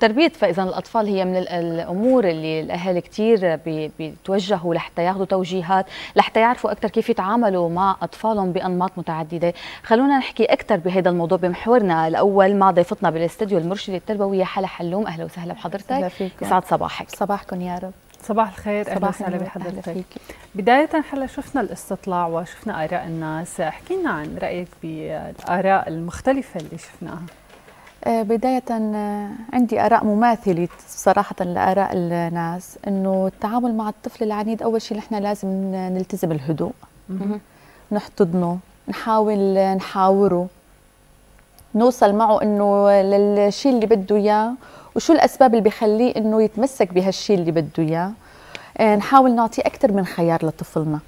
تربية فإذا الأطفال هي من الأمور اللي الأهل كثير بيتوجهوا لحتى ياخذوا توجيهات لحتى يعرفوا أكثر كيف يتعاملوا مع أطفالهم بأنماط متعددة. خلونا نحكي أكثر بهذا الموضوع بمحورنا الأول مع ضيفتنا بالاستديو المرشدة التربوية حلا حلوم. أهلا وسهلا بحضرتك. يسعد صباحك. صباحكم يا رب. صباح الخير. أهلا وسهلا بحضرتك. بداية هلا شفنا الاستطلاع وشفنا آراء الناس. احكي لنا عن رأيك بالاراء المختلفة اللي شفناها. بداية آه، عندي آراء مماثلة صراحة لآراء الناس إنه التعامل مع الطفل العنيد أول شيء نحن لازم نلتزم الهدوء نحتضنه نحاول نحاوره نوصل معه إنه للشيء اللي بده إياه وشو الأسباب اللي بيخليه إنه يتمسك بهالشيء اللي بده إياه. آه، نحاول نعطيه أكثر من خيار لطفلنا.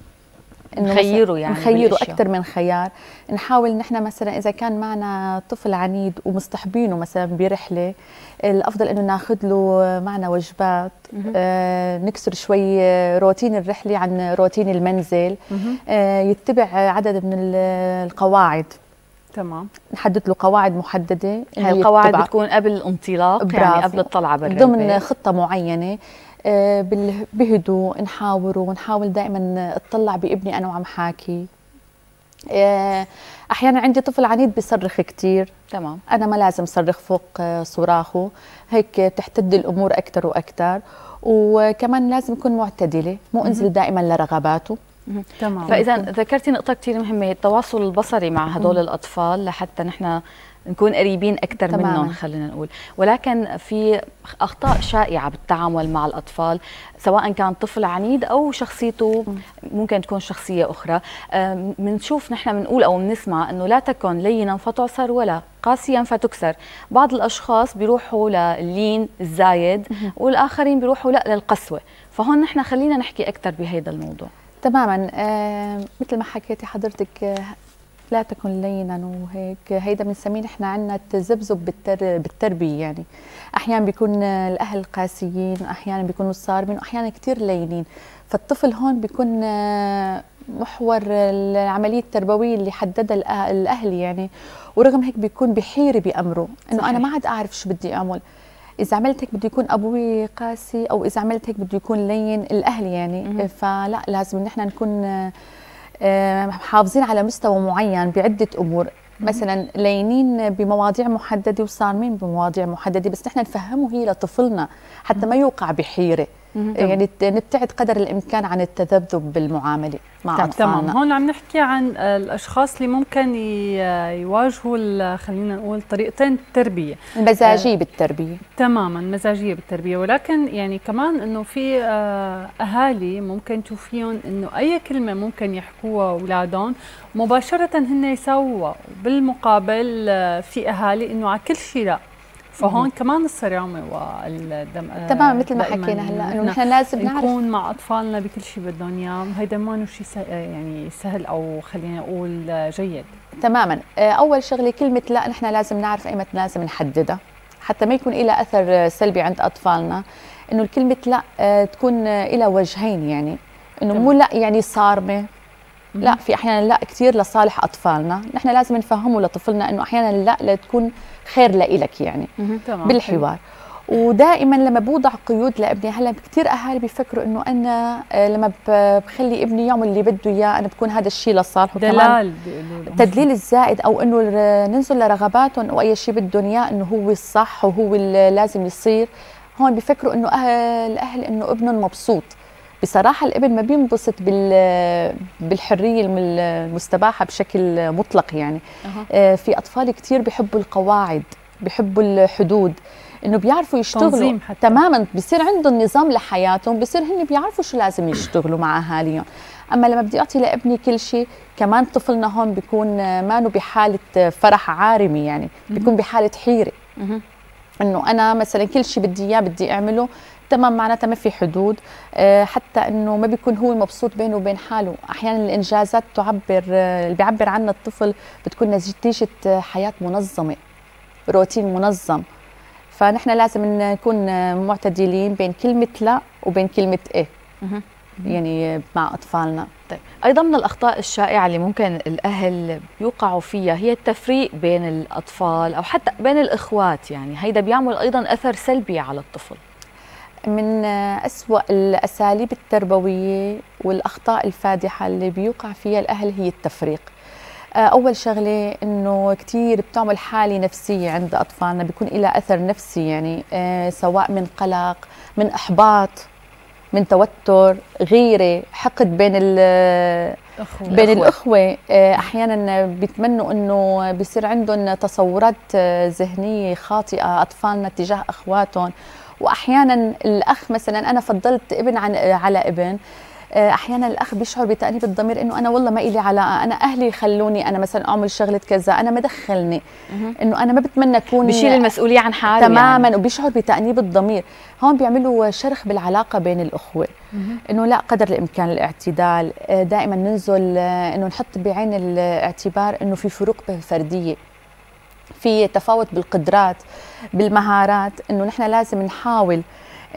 نخيره يعني نخيره أكثر من خيار. نحاول نحن مثلا إذا كان معنا طفل عنيد ومصطحبينه مثلا برحلة الأفضل إنه ناخذ له معنا وجبات آه نكسر شوي روتين الرحلة عن روتين المنزل آه يتبع عدد من القواعد. تمام. نحدد له قواعد محددة هاي القواعد بتكون قبل الانطلاق يعني قبل الطلعة برا ضمن خطة معينة آه، بهدوء نحاوره ونحاول دائما اطلع بابني أنا وعم حاكي. آه، أحيانا عندي طفل عنيد بيصرخ كثير تمام. أنا ما لازم صرخ فوق آه، صراخه. هيك بتحتد الأمور أكثر وأكثر وكمان لازم اكون معتدلة مو أنزل دائما لرغباته. تمام. فإذا ذكرتي نقطة كثير مهمة التواصل البصري مع هدول الأطفال لحتى نحن نكون قريبين أكثر منهم خلينا نقول. ولكن في أخطاء شائعة بالتعامل مع الأطفال سواء كان طفل عنيد أو شخصيته ممكن تكون شخصية أخرى. بنشوف نحن بنقول أو بنسمع إنه لا تكن لينا فتعصر ولا قاسيا فتكسر. بعض الأشخاص بيروحوا للين الزايد والآخرين بيروحوا لا للقسوة. فهون نحن خلينا نحكي أكثر بهذا الموضوع. تماما آه مثل ما حكيتي حضرتك آه لا تكن لينا وهيك. هيدا بنسميه نحن عندنا التذبذب بالتر... بالتربية يعني. أحيانا بيكون الأهل قاسيين أحيانا بيكونوا صارمين واحيانا كثير لينين. فالطفل هون بيكون محور العملية التربوية اللي حددها الأهل يعني. ورغم هيك بيكون بحيره بأمره. إنه أنا ما عاد أعرف شو بدي أعمل. إذا عملت هيك بده يكون أبوي قاسي أو إذا عملت هيك بده يكون لين الأهل يعني. فلا لازم نحن نكون محافظين على مستوى معين بعدة أمور. مثلا لينين بمواضيع محددة وصارمين بمواضيع محددة بس نحن نفهمه هي لطفلنا حتى ما يوقع بحيرة. يعني نبتعد قدر الإمكان عن التذبذب بالمعاملة مع اطفالنا تمام. هون عم نحكي عن الأشخاص اللي ممكن يواجهوا خلينا نقول طريقتين التربيه المزاجية آه بالتربية. تماما مزاجية بالتربية. ولكن يعني كمان إنه في آه أهالي ممكن تشوفيهم إنه أي كلمة ممكن يحكوها أولادهم مباشرة هن يسووا بالمقابل آه في أهالي إنه على كل شيء لا. فهون كمان الصرامه والدم تمام مثل ما حكينا هلأ إنه نحن لازم نعرف نكون مع أطفالنا بكل شيء بدهم إياه. هيدا ما شيء يعني سهل أو خلينا نقول جيد. تماما. آه، أول شغلة كلمة لا نحن لازم نعرف ايمتى لازم نحددها. حتى ما يكون لها أثر سلبي عند أطفالنا إنه الكلمة لا آه، تكون لها وجهين يعني. إنه مو لا يعني صارمة لا في أحيانا لا كثير لصالح أطفالنا. نحن لازم نفهمه لطفلنا إنه أحيانا لا لتكون خير لإلك يعني بالحوار. ودائما لما بوضع قيود لابني هلأ كثير أهالي بيفكروا إنه أنا آه، لما بخلي ابني يعمل اللي بده إياه أنا بكون هذا الشيء لصالحه. دلال. تدليل الزائد أو إنه ننزل لرغباتهم واي شيء بدهم إياه إنه هو الصح وهو اللي لازم يصير. هون بيفكروا إنه أهل الأهل إنه ابنهم مبسوط. بصراحة الابن ما بينبسط بالحرية المستباحة بشكل مطلق يعني. أه. في أطفال كثير بيحبوا القواعد بيحبوا الحدود إنه بيعرفوا يشتغلوا. حتى. تماما بصير عندهم نظام لحياتهم بصير هن بيعرفوا شو لازم يشتغلوا مع اهاليهم أما لما بدي أعطي لابني كل شيء كمان طفلنا هون بيكون مانو بحالة فرح عارمي يعني بيكون بحالة حيرة. إنه أنا مثلا كل شيء بدي إياه بدي أعمله تمام معناتها ما في حدود آه، حتى إنه ما بيكون هو مبسوط بينه وبين حاله. أحيانا الإنجازات تعبر آه، اللي بيعبر عنها الطفل بتكون نتيجة حياة منظمة روتين منظم. فنحن لازم نكون معتدلين بين كلمة لا وبين كلمة إيه. يعني مع أطفالنا. طيب. أيضا من الأخطاء الشائعة اللي ممكن الأهل بيوقعوا فيها هي التفريق بين الأطفال أو حتى بين الإخوات يعني. هيدا بيعمل أيضا أثر سلبي على الطفل. من أسوأ الأساليب التربوية والأخطاء الفادحة اللي بيوقع فيها الأهل هي التفريق. أول شغلة إنه كثير بتعمل حالة نفسية عند أطفالنا بيكون لها أثر نفسي يعني سواء من قلق من إحباط من توتر غيرة حقد بين الأخوة. بين الأخوة. أحيانا بيتمنوا أنه بيصير عندهم تصورات ذهنية خاطئة أطفالنا تجاه أخواتهم. وأحيانا الأخ مثلا أنا فضلت ابن عن على ابن آه، أحيانا الأخ بيشعر بتأنيب الضمير إنه أنا والله ما إلي علاقة أنا أهلي خلوني أنا مثلا أعمل شغلة كذا أنا ما دخلني. إنه أنا ما بتمنى أكون بشيل المسؤولية عن حاله تماما يعني. وبيشعر بتأنيب الضمير. هون بيعملوا شرخ بالعلاقة بين الأخوة. إنه لا قدر الإمكان الاعتدال آه، دائما ننزل آه، إنه نحط بعين الاعتبار إنه في فروق فردية. في تفاوت بالقدرات بالمهارات إنه نحن لازم نحاول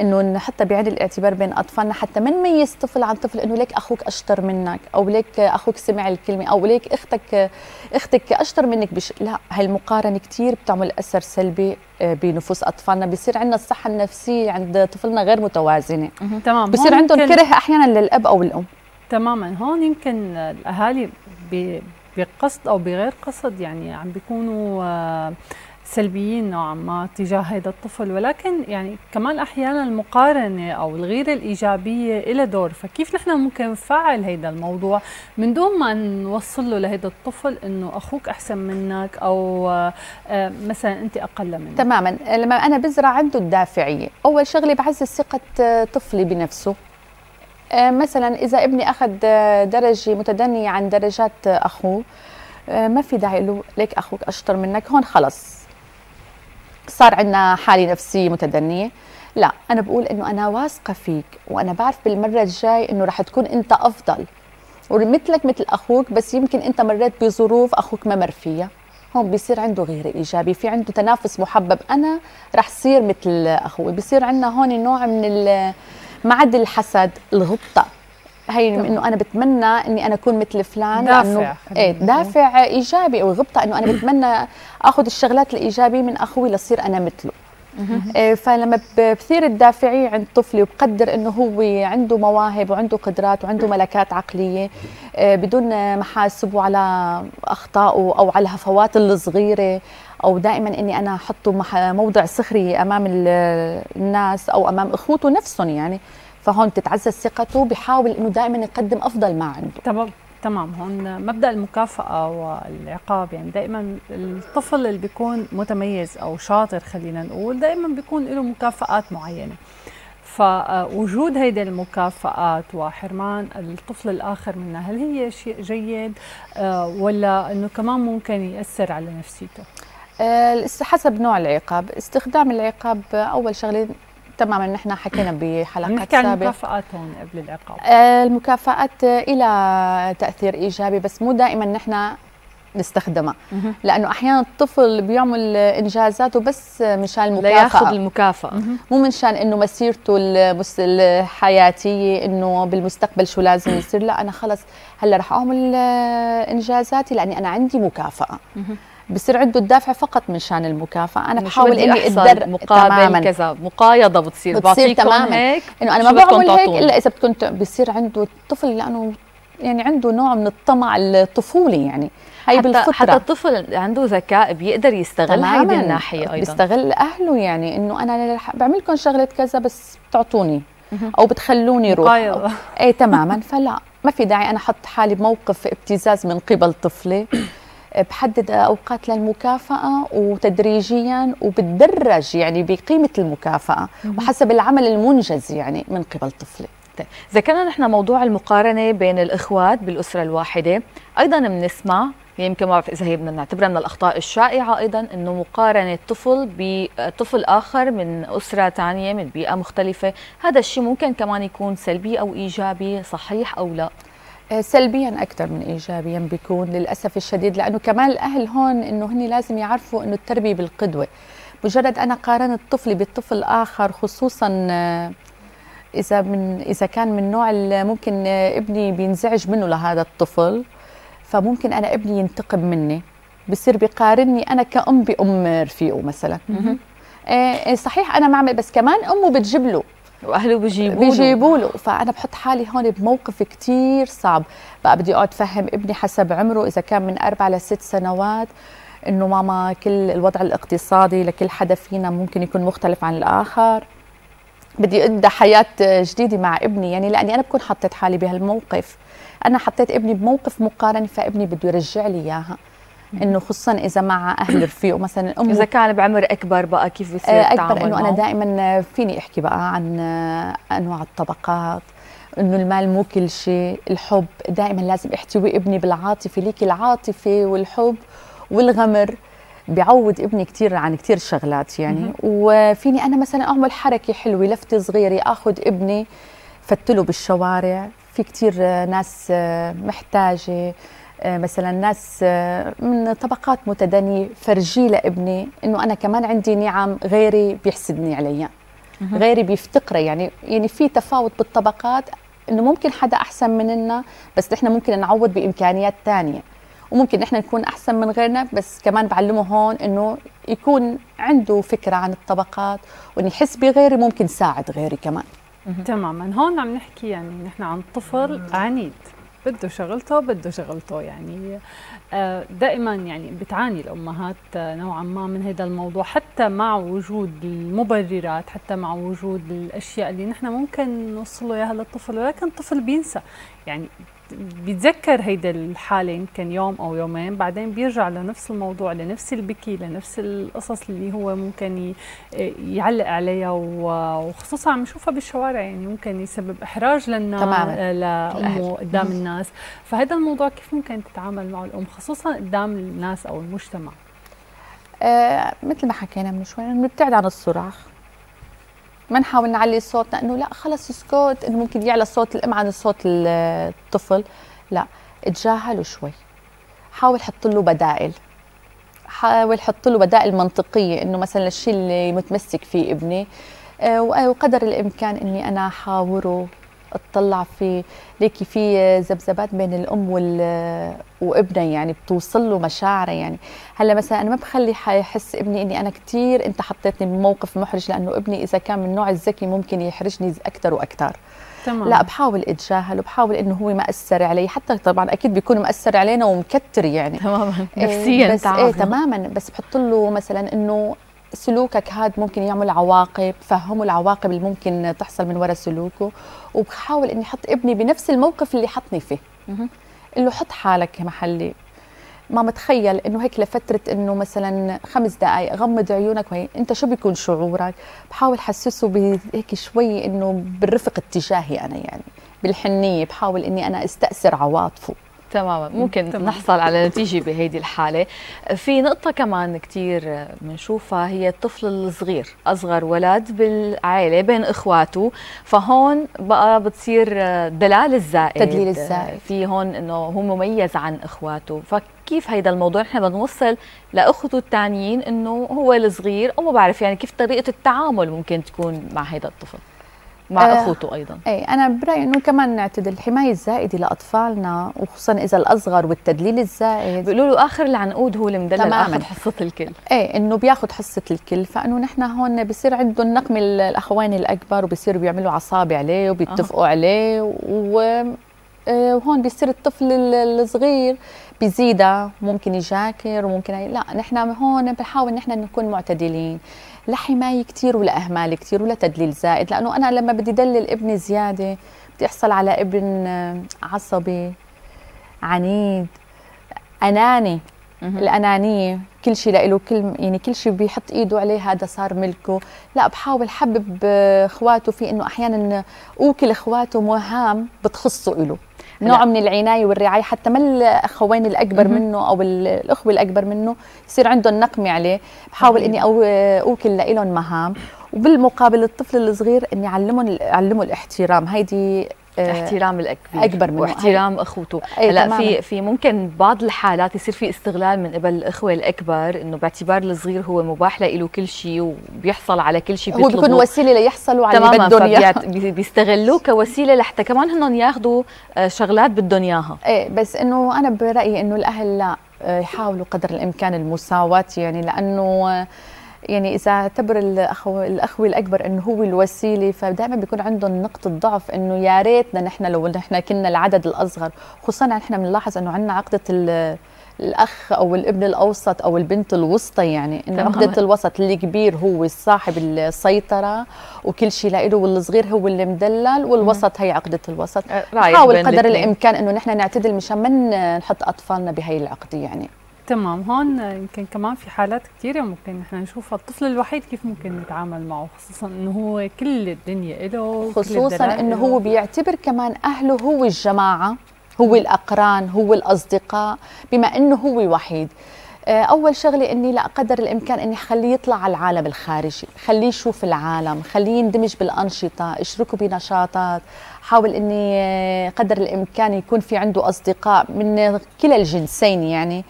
إنه نحطها بعين الاعتبار بين أطفالنا حتى ما نميز طفل عن طفل إنه ليك أخوك أشطر منك أو ليك أخوك سمع الكلمة أو ليك أختك أختك أشطر منك بش لا هالمقارنة كثير بتعمل أثر سلبي آه، بنفوس أطفالنا بصير عندنا الصحة النفسية عند طفلنا غير متوازنة. تمام بصير عندهم كره أحيانا للأب أو الأم. تماما هون يمكن الأهالي بقصد أو بغير قصد يعني عم بيكونوا آه، سلبيين نوعا ما تجاه هذا الطفل. ولكن يعني كمان أحيانا المقارنة أو الغيرة الإيجابية لها دور. فكيف نحن ممكن نفعل هذا الموضوع من دون ما نوصل له لهذا الطفل إنه أخوك أحسن منك أو آه، مثلا أنت أقل منك تماما. لما أنا بزرع عنده الدافعية أول شغلة بعزز ثقة طفلي بنفسه. آه، مثلا إذا ابني أخذ درجة متدنية عن درجات أخوه آه، ما في داعي له ليك أخوك أشطر منك؟ هون خلص. صار عندنا حالة نفسية متدنية. لا أنا بقول إنه أنا واثقة فيك وأنا بعرف بالمرة الجاي إنه رح تكون أنت أفضل. ومثلك مثل أخوك بس يمكن أنت مريت بظروف أخوك ما مر فيها. هون بيصير عنده غير إيجابي في عنده تنافس محبب. أنا رح صير مثل أخوي. بيصير عندنا هون نوع من ما عاد الحسد الغبطة. هي إنه أنا بتمنى إني أنا أكون مثل فلان دافع إيه دافع إيجابي أو غبطة إنه أنا بتمنى آخذ الشغلات الإيجابية من أخوي لصير أنا مثله. إيه فلما بثير الدافعية عند طفلي وبقدر إنه هو عنده مواهب وعنده قدرات وعنده ملكات عقلية إيه بدون ما حاسبه على أخطائه أو على الهفوات الصغيرة أو دائما إني أنا احطه موضع سخريه أمام الناس أو أمام أخوته نفسهم يعني. فهون تتعزز ثقته بحاول إنه دائما يقدم أفضل ما عنده. تمام تمام. هون مبدأ المكافأة والعقاب يعني دائما الطفل اللي بيكون متميز أو شاطر خلينا نقول دائما بيكون له مكافآت معينة. فوجود هيدي المكافآت وحرمان الطفل الآخر منها هل هي شيء جيد آه، ولا أنه كمان ممكن يأثر على نفسيته؟ آه، حسب نوع العقاب. استخدام العقاب أول شغلة تماما نحن حكينا بحلقات نحكي عن المكافآت هون قبل العقاب. آه، المكافآت إلى تأثير إيجابي بس مو دائما نحن نستخدمها. لأنه أحيانا الطفل بيعمل إنجازاته بس مشان المكافاه ياخذ المكافأة. مو منشان إنه مسيرته الحياتية إنه بالمستقبل شو لازم يصير. لا أنا خلص هلأ رح أعمل إنجازاتي لأني أنا عندي مكافأة. بصير عنده الدافع فقط من شان المكافأة. أنا بحاول إني ادر مقابل تماماً. كذا مقايضة بتصير. بتصير تماما. هيك إنه أنا ما بعمل هيك إلا إذا بدكم بصير عنده الطفل لأنه يعني عنده نوع من الطمع الطفولي يعني. هي حتى بالفطرة. حتى الطفل عنده ذكاء بيقدر يستغل هيدي الناحية أيضا. بيستغل أهله يعني إنه أنا بعمل لكم شغلة كذا بس بتعطوني. أو بتخلوني روح. اي تماما. فلا ما في داعي. أنا أحط حالي بموقف ابتزاز من قبل طفلي. بحدد أوقات للمكافأة وتدريجيا وبتدرج يعني بقيمة المكافأة وحسب العمل المنجز يعني من قبل طفلي. طيب، ذكرنا نحن موضوع المقارنة بين الإخوات بالأسرة الواحدة. أيضا بنسمع يمكن ما بعرف إذا هي بدنا نعتبرها من الأخطاء الشائعة أيضا إنه مقارنة طفل بطفل آخر من أسرة ثانية من بيئة مختلفة. هذا الشيء ممكن كمان يكون سلبي أو إيجابي صحيح أو لا؟ سلبيا أكثر من ايجابيا بيكون للأسف الشديد لأنه كمان الأهل هون إنه هن لازم يعرفوا إنه التربية بالقدوة. مجرد أنا قارنت طفلي بطفل آخر خصوصا آه، إذا من إذا كان من نوع ممكن ابني بينزعج منه لهذا الطفل فممكن أنا ابني ينتقم مني. بصير بيقارني أنا كأم بأم رفيقه مثلا. صحيح أنا بعمل بس كمان أمه بتجيب له. وأهله بيجيبوا بيجيبوا له فأنا بحط حالي هون بموقف كثير صعب. بقى بدي أقعد فهم ابني حسب عمره إذا كان من أربع لست سنوات إنه ماما كل الوضع الاقتصادي لكل حدا فينا ممكن يكون مختلف عن الآخر. بدي ابدا حياة جديدة مع ابني يعني لأني أنا بكون حطيت حالي بهالموقف. أنا حطيت ابني بموقف مقارنة فابني بده يرجع لي إياها. إنه خصوصا إذا مع أهل رفيقه مثلا امه إذا كان بعمر أكبر بقى كيف بصير آه، أكبر إنه أنا دائما فيني أحكي بقى عن أنواع الطبقات إنه المال مو كل شيء الحب دائما لازم احتوي ابني بالعاطفة ليك العاطفة والحب والغمر بيعود ابني كثير عن كثير شغلات يعني. وفيني أنا مثلا أعمل حركة حلوة لفتة صغيرة آخذ ابني فتله بالشوارع. في كثير ناس محتاجة مثلا ناس من طبقات متدنيه فرجي لابني إنه أنا كمان عندي نعم غيري بيحسدني عليها غيري بيفتقره. يعني يعني في تفاوت بالطبقات إنه ممكن حدا أحسن مننا بس نحن ممكن نعوض بإمكانيات ثانية وممكن نحن نكون أحسن من غيرنا بس كمان بعلمه هون إنه يكون عنده فكرة عن الطبقات وإنه يحس بغيري ممكن ساعد غيري كمان. تماما. هون عم نحكي يعني نحن عن طفل عنيد. بده شغلته بده شغلته. يعني آه، دائما يعني بتعاني الأمهات نوعا ما من هذا الموضوع حتى مع وجود المبررات حتى مع وجود الأشياء اللي نحن ممكن نوصل له إياها للطفل ولكن الطفل بينسى. يعني بيتذكر هيدا الحالة يمكن يوم أو يومين بعدين بيرجع لنفس الموضوع لنفس البكي لنفس القصص اللي هو ممكن يعلق عليها وخصوصا عم نشوفها بالشوارع يعني ممكن يسبب إحراج للناس لامه قدام الناس. فهذا الموضوع كيف ممكن تتعامل معه الأم خصوصا قدام الناس أو المجتمع؟ آه مثل ما حكينا من شوي نبتعد عن الصراخ. ما نحاول نعلي صوتنا انه لا خلص اسكت إنه ممكن يعلى صوت الام عن صوت الطفل. لا اتجاهلوا شوي. حاول حط له بدائل. حاول حط له بدائل منطقية إنه مثلا الشيء اللي متمسك فيه ابني آه، وقدر الإمكان إني أنا أحاوره. اطلع في ليكي في ذبذبات بين الأم وابنها يعني بتوصل له مشاعره يعني. هلأ مثلا أنا ما بخلي يحس ابني إني أنا كثير أنت حطيتني بموقف محرج لأنه ابني إذا كان من النوع الذكي ممكن يحرجني أكثر وأكثر تمام. لا بحاول اتجاهل وبحاول إنه هو ما أثر علي حتى طبعا أكيد بيكون مأثر علينا ومكتر يعني. تماما. إيه، نفسيا بس إيه تماما. بس بحط له مثلا إنه سلوكك هذا ممكن يعمل عواقب فهمه العواقب اللي ممكن تحصل من وراء سلوكه وبحاول إني أحط ابني بنفس الموقف اللي حطني فيه. له حط حالك محلي. ما متخيل إنه هيك لفترة إنه مثلا خمس دقائق غمض عيونك وهي أنت شو بيكون شعورك؟ بحاول حسسه بهيك شوي إنه بالرفق اتجاهي أنا يعني بالحنية بحاول إني أنا أستأثر عواطفه. تماما. ممكن تمام. نحصل على نتيجة بهيدي الحالة. في نقطة كمان كتير بنشوفها هي الطفل الصغير أصغر ولد بالعائلة بين إخواته. فهون بقى بتصير دلال الزائد. تدليل الزائد. في هون إنه هو مميز عن إخواته. فكيف هيدا الموضوع؟ نحن بنوصل لأخته الثانيين إنه هو الصغير. أو ما بعرف يعني كيف طريقة التعامل ممكن تكون مع هيدا الطفل؟ مع آه أخوته أيضا. اي أنا برأيي إنه كمان نعتدل الحماية الزائدة لأطفالنا وخصوصا إذا الأصغر والتدليل الزائد. بيقولوا له آخر العنقود هو المدلل آخذ حصة الكل. إيه إنه بياخذ حصة الكل. فإنه نحن هون بصير عندهم نقم الاخوين الأكبر وبصيروا بيعملوا عصابة عليه وبيتفقوا أه. عليه و آه، وهون بيصير الطفل الصغير بيزيدها ممكن يجاكر وممكن لا نحن هون بنحاول نحن نكون معتدلين. لحمايه كثير ولاهمال كثير ولا تدليل زائد لأنه أنا لما بدي دلل ابني زيادة بدي أحصل على ابن عصبي عنيد أناني الأنانية كل شيء له كل يعني كل شيء بيحط إيده عليه هذا صار ملكه. لا بحاول حبب إخواته في إنه أحيانا أوكل إخواته مهام بتخصه له نوع من العناية والرعاية حتى ما الأخوين الأكبر منه أو الأخوة الأكبر منه يصير عندهم نقمه عليه. بحاول إني أو أوكل لهم مهام. وبالمقابل الطفل الصغير إني أعلمهم أعلمه الاحترام. هيدي احترام الأكبر أكبر منه. واحترام أخوته. هلأ في في ممكن بعض الحالات يصير في استغلال من قبل الأخوة الأكبر إنه باعتبار الصغير هو مباح له كل شيء وبيحصل على كل شيء هو بيكون وسيلة ليحصلوا على اللي بدهم إياه. بيستغلوه كوسيلة لحتى كمان هن ياخذوا آه، شغلات بدهم إياها. إيه بس إنه أنا برأيي إنه الأهل لا آه، يحاولوا قدر الإمكان المساواة يعني لأنه يعني إذا اعتبر الاخو الاخوه الأكبر إنه هو الوسيلة فدائما بيكون عندهم نقطة ضعف إنه يا ريتنا نحن لو نحن كنا العدد الأصغر. خصوصا نحن بنلاحظ إنه عندنا عقدة الأخ أو الابن الأوسط أو البنت الوسطى يعني إنه عقدة الوسط اللي كبير هو صاحب السيطرة وكل شيء له والصغير هو اللي مدلل والوسط هي عقدة الوسط. نحاول قدر الإمكان إنه نحن نعتدل مشان ما نحط أطفالنا بهي العقدة يعني. تمام. هون يمكن كمان في حالات كثيره ممكن نحن نشوفها. الطفل الوحيد كيف ممكن نتعامل معه خصوصا إنه هو كل الدنيا له خصوصا إنه هو بيعتبر كمان أهله هو الجماعة هو الأقران هو الأصدقاء بما إنه هو وحيد آه، أول شغلة إني لا قدر الإمكان إني خليه يطلع على العالم الخارجي خليه يشوف العالم خليه يندمج بالأنشطة اشركه بنشاطات حاول إني آه، قدر الإمكان يكون في عنده أصدقاء من كلا الجنسين يعني.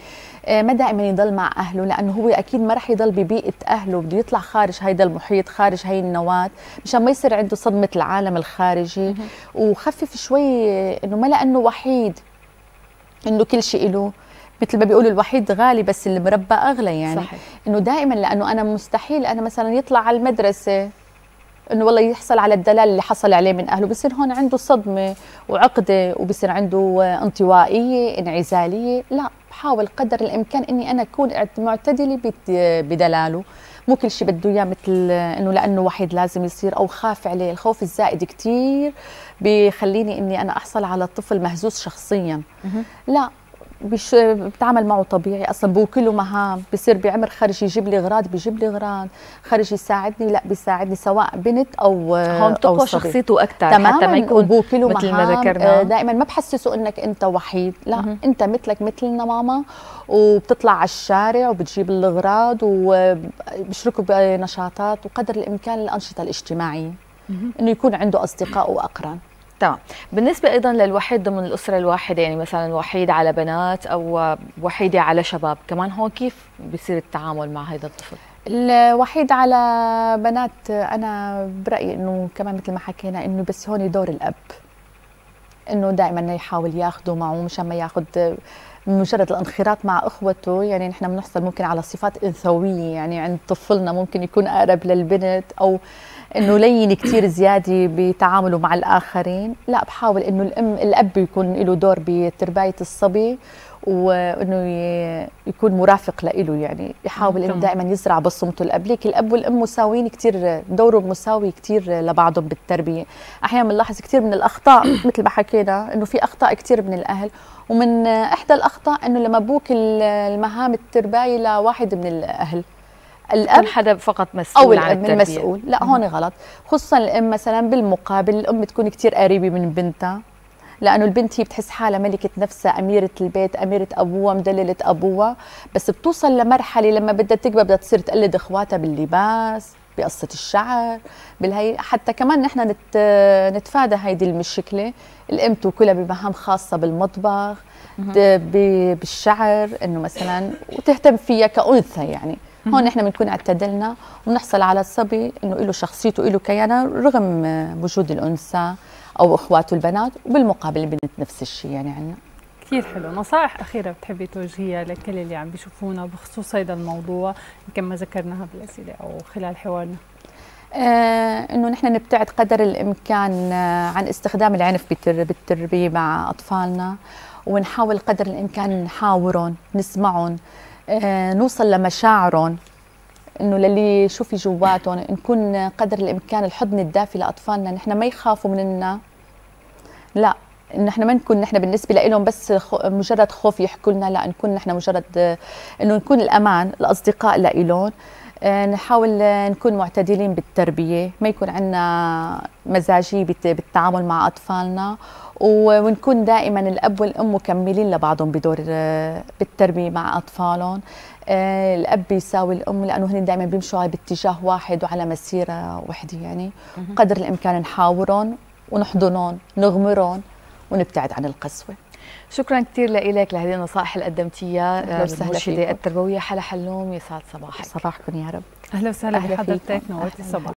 ما دائما يضل مع أهله؟ لأنه هو أكيد ما رح يضل ببيئة أهله. بده يطلع خارج هيدا المحيط خارج هي النواة مشان ما يصير عنده صدمة العالم الخارجي. وخفف شوي إنه ما لأنه وحيد إنه كل شيء له. مثل ما بيقولوا الوحيد غالي بس اللي مربى أغلى يعني. صحيح. إنه دائما لأنه أنا مستحيل أنا مثلا يطلع على المدرسة إنه والله يحصل على الدلال اللي حصل عليه من أهله. بصير هون عنده صدمة وعقدة وبصير عنده انطوائية انعزالية. لا. بحاول قدر الإمكان إني أنا أكون معتدلة بدلاله. مو كل شيء بده إياه مثل إنه لأنه وحيد لازم يصير أو خاف عليه. الخوف الزائد كثير بخليني إني أنا أحصل على طفل مهزوز شخصيا. لا بش بتعامل معه طبيعي. أصلا بوكله مهام. بصير بعمر خارج يجيب لي اغراض بيجيب لي اغراض خارج يساعدني؟ لا بيساعدني سواء بنت أو هون بتقوى شخصيته أكثر حتى ما يكون بوكله مثل ما ذكرنا. آه، دائما ما بحسسه إنك أنت وحيد. لا مه. أنت مثلك مثلنا ماما. وبتطلع على الشارع وبتجيب الاغراض وبشركوا بنشاطات وقدر الإمكان الانشطه الاجتماعية. إنه يكون عنده أصدقاء وأقران. تمام بالنسبة أيضا للوحيد ضمن الأسرة الواحدة يعني مثلا وحيد على بنات أو وحيدة على شباب كمان هون كيف بيصير التعامل مع هذا الطفل؟ الوحيد على بنات أنا برأيي إنه كمان مثل ما حكينا إنه بس هون دور الأب إنه دائما يحاول ياخده معه مشان ما ياخذ مجرد الانخراط مع أخوته. يعني نحن بنحصل ممكن على صفات إنثوية يعني عند طفلنا ممكن يكون أقرب للبنت أو إنه لين كثير زيادة بتعامله مع الآخرين. لا بحاول إنه الأم الأب يكون له دور بترباية الصبي وإنه يكون مرافق له يعني يحاول إنه دائما يزرع بصمته الاب ليك الأب والأم مساويين كثير دورهم مساوي كثير لبعضهم بالتربية. أحيانا بنلاحظ كثير من الأخطاء مثل ما حكينا إنه في أخطاء كثير من الأهل. ومن إحدى الأخطاء إنه لما بوك المهام التربايه لواحد من الأهل الأب حدا فقط مسؤول أو الام المسؤول لا هون غلط. خصوصا الأم مثلا بالمقابل الأم تكون كثير قريبة من بنتها. لأنه البنت هي بتحس حالها ملكه نفسها أميرة البيت أميرة أبوها مدللة أبوها. بس بتوصل لمرحلة لما بدها تكبر بدها تصير تقلد إخواتها باللباس بقصة الشعر بالهي حتى كمان نحن نت... نتفادى هيدي المشكلة. الأم توكلها بمهام خاصة بالمطبخ بالشعر إنه مثلا وتهتم فيها كأنثى يعني. هون نحن بنكون اعتدلنا ونحصل على الصبي إنه له شخصيته له كيانة رغم وجود الأنثى. أو أخواته البنات وبالمقابل البنت نفس الشيء يعني عندنا كثير حلو. نصائح أخيرة بتحبي توجهيها لكل اللي عم بيشوفونا بخصوص هذا الموضوع يمكن ما ذكرناها بالأسئلة أو خلال حوارنا. آه إنه نحن نبتعد قدر الإمكان آه عن استخدام العنف بالتربية مع أطفالنا ونحاول قدر الإمكان نحاورهم نسمعهم آه نوصل لمشاعرهم. إنه للي شو في جواتهم نكون قدر الإمكان الحضن الدافي لأطفالنا نحن ما يخافوا مننا لا نحن ما نكون نحن بالنسبة لهم بس مجرد خوف يحكوا لنا لا نكون نحن مجرد إنه نكون الأمان الأصدقاء لهم آه، نحاول نكون معتدلين بالتربية ما يكون عندنا مزاجية بالتعامل مع أطفالنا. ونكون دائما الأب والأم مكملين لبعضهم بدور آه، بالتربية مع أطفالهم. آه، الأب يساوي الأم لأنه هن دائما بيمشوا باتجاه واحد وعلى مسيرة وحدة يعني. قدر الإمكان نحاورهم ونحضنهم نغمرهم ونبتعد عن القسوة. شكرا كثير لك لهذه النصائح اللي قدمتيها المرشدة التربوية حلا حلوم يسعد صباحك. صباحكم يا رب. أهلا وسهلا بحضرتك نورتي الصباح.